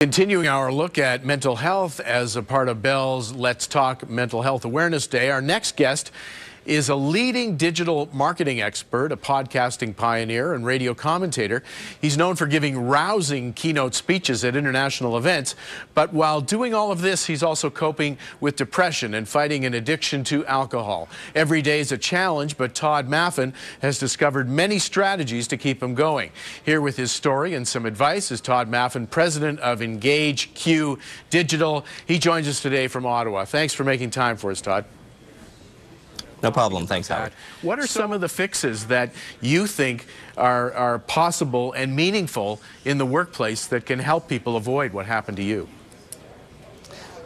Continuing our look at mental health as a part of Bell's Let's Talk Mental Health Awareness Day, our next guest is a leading digital marketing expert, a podcasting pioneer, and radio commentator. He's known for giving rousing keynote speeches at international events. But while doing all of this, he's also coping with depression and fighting an addiction to alcohol. Every day is a challenge, but Tod Maffin has discovered many strategies to keep him going. Here with his story and some advice is Tod Maffin, president of engageQ Digital. He joins us today from Ottawa. Thanks for making time for us, Tod. No problem. Thanks, Howard. What are some of the fixes that you think are, are possible and meaningful in the workplace that can help people avoid what happened to you?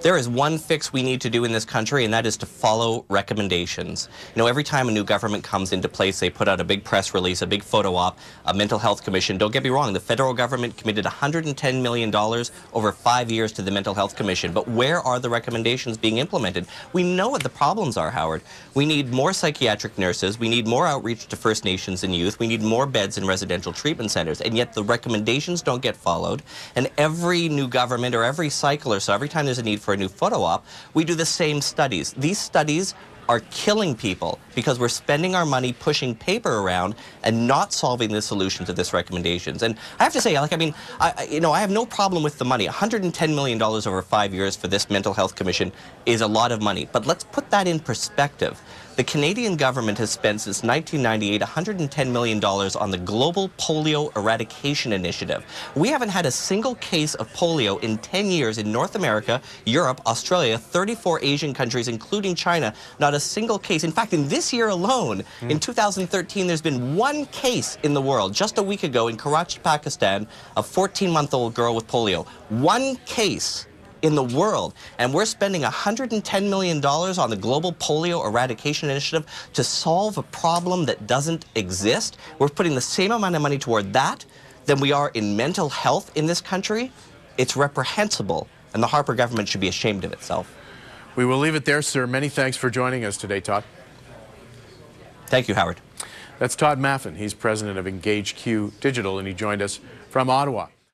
There is one fix we need to do in this country, and that is to follow recommendations. You know, every time a new government comes into place, they put out a big press release, a big photo op, a mental health commission. Don't get me wrong, the federal government committed $110 million over five years to the mental health commission. But where are the recommendations being implemented? We know what the problems are, Howard. We need more psychiatric nurses. We need more outreach to First Nations and youth. We need more beds in residential treatment centers. And yet the recommendations don't get followed. And every new government or every cycle or so, every time there's a need for for a new photo op, we do the same studies. These studies are killing people because we're spending our money pushing paper around and not solving the solution to this recommendations. And I have to say, like, I mean, I, you know, I have no problem with the money. $110 million over five years for this mental health commission is a lot of money. But let's put that in perspective. The Canadian government has spent since 1998 $110 million on the Global Polio Eradication Initiative. We haven't had a single case of polio in 10 years in North America, Europe, Australia, 34 Asian countries, including China. Not a single case. In fact, in this year alone, mm. in 2013, there's been one case in the world, just a week ago in Karachi, Pakistan, a 14-month-old girl with polio. One case in the world. And we're spending $110 million on the Global Polio Eradication Initiative to solve a problem that doesn't exist. We're putting the same amount of money toward that than we are in mental health in this country. It's reprehensible, and the Harper government should be ashamed of itself. We will leave it there, sir. Many thanks for joining us today, Tod. Thank you, Howard. That's Tod Maffin. He's president of engageQ Digital, and he joined us from Ottawa.